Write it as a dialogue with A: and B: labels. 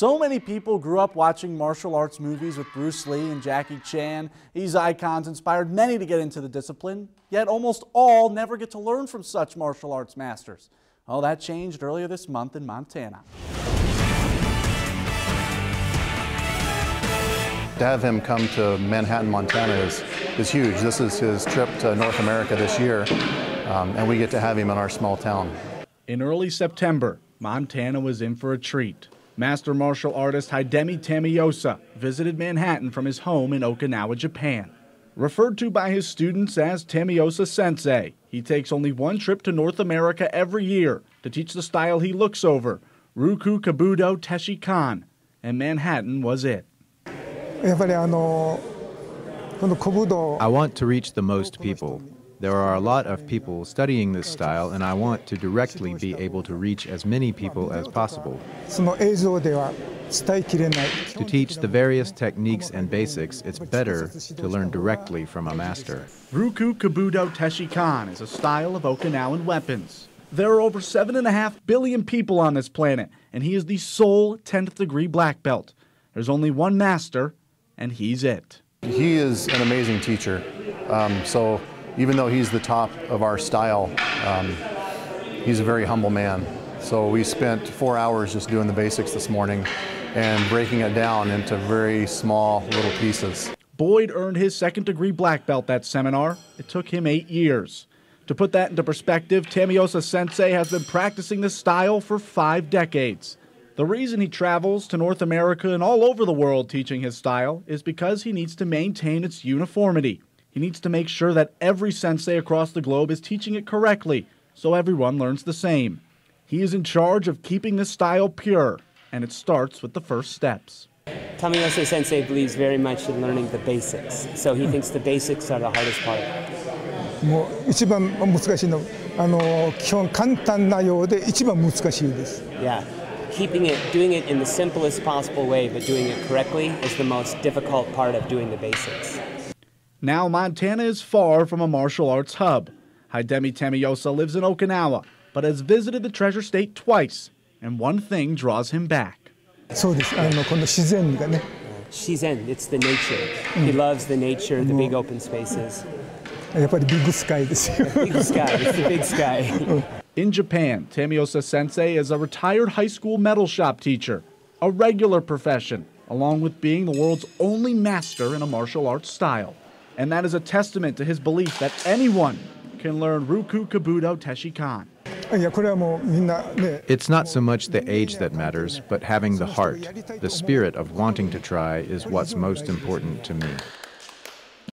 A: So many people grew up watching martial arts movies with Bruce Lee and Jackie Chan. These icons inspired many to get into the discipline, yet almost all never get to learn from such martial arts masters. Well, that changed earlier this month in Montana.
B: To have him come to Manhattan, Montana is, is huge. This is his trip to North America this year, um, and we get to have him in our small town.
A: In early September, Montana was in for a treat. Master martial artist Hidemi Tamayose visited Manhattan from his home in Okinawa, Japan. Referred to by his students as Tamayose Sensei, he takes only one trip to North America every year to teach the style he looks over, Ryukyu Kobudo Tesshinkan, and Manhattan was it.
C: Uh, I
D: want to reach the most people. There are a lot of people studying this style, and I want to directly be able to reach as many people as possible. To teach the various techniques and basics, it's better to learn directly from a master.
A: Ryukyu Kobudo Tesshinkan is a style of Okinawan weapons. There are over 7.5 billion people on this planet, and he is the sole 10th degree black belt. There's only one master, and he's it.
B: He is an amazing teacher. Um, so even though he's the top of our style, um, he's a very humble man. So we spent four hours just doing the basics this morning and breaking it down into very small little pieces.
A: Boyd earned his second degree black belt that seminar. It took him eight years. To put that into perspective, Tamayose Sensei has been practicing this style for five decades. The reason he travels to North America and all over the world teaching his style is because he needs to maintain its uniformity. He needs to make sure that every sensei across the globe is teaching it correctly so everyone learns the same. He is in charge of keeping this style pure, and it starts with the first steps.
E: Tamayose sensei believes very much in learning the basics, so he thinks the basics are the hardest part. Yeah, keeping it, doing it in the simplest possible way, but doing it correctly is the most difficult part of doing the basics.
A: Now, Montana is far from a martial arts hub. Hidemi Tamayose lives in Okinawa, but has visited the Treasure State twice, and one thing draws him back.
E: Shizen, it's the nature. He loves the nature, the big open spaces. big
C: sky
E: big sky, it's the big sky.
A: In Japan, Tamayose Sensei is a retired high school metal shop teacher, a regular profession, along with being the world's only master in a martial arts style and that is a testament to his belief that anyone can learn Ryukyu Kobudo Tesshinkan.
D: It's not so much the age that matters, but having the heart, the spirit of wanting to try is what's most important to me.